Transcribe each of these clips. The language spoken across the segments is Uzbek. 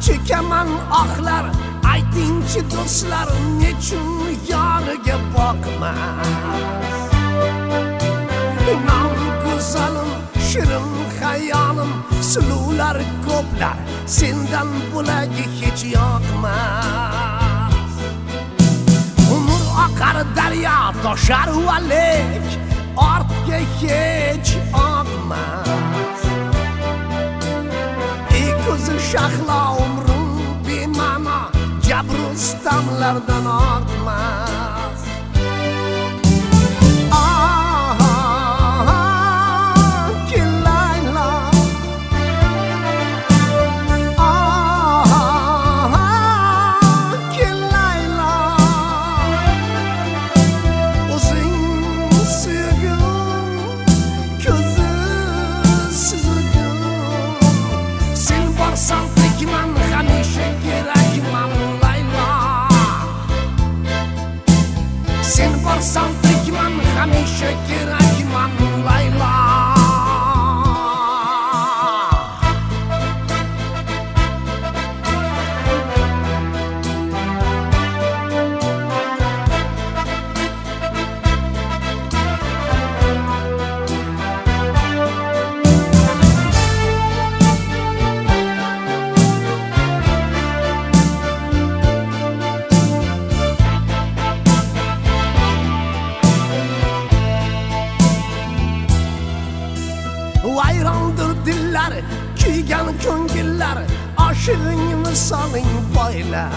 chekaman ohlar. Aytingchi do'stlar nechun yoriga boqmas? Non go'zalim shirin hayolim suluvlar ko'plar. Sendan bo'lagi hech yoqmas. Umr oqar daryo toshar valik zışaqla umrum bimana Cabrustamlardan ağlar Камень щеки vayrondir dillar kuygan ko'ngillar oshiring misoling boylar.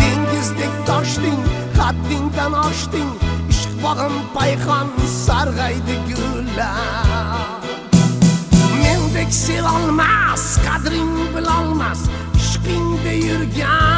Dengizdek toshding haddingdan oshding ishq bog'im payxon sarg'aydi gullar. Mendek sevolmas qadring bilolmas ishqingda yurgan